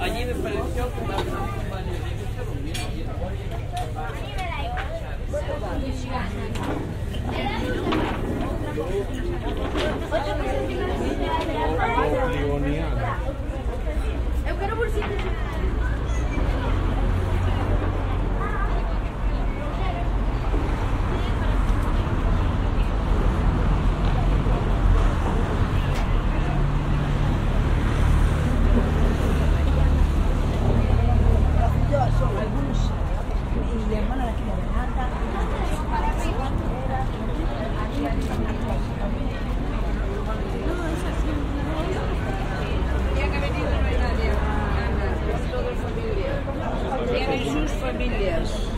Allí me pareció que la Eu quero bolsinha famílias.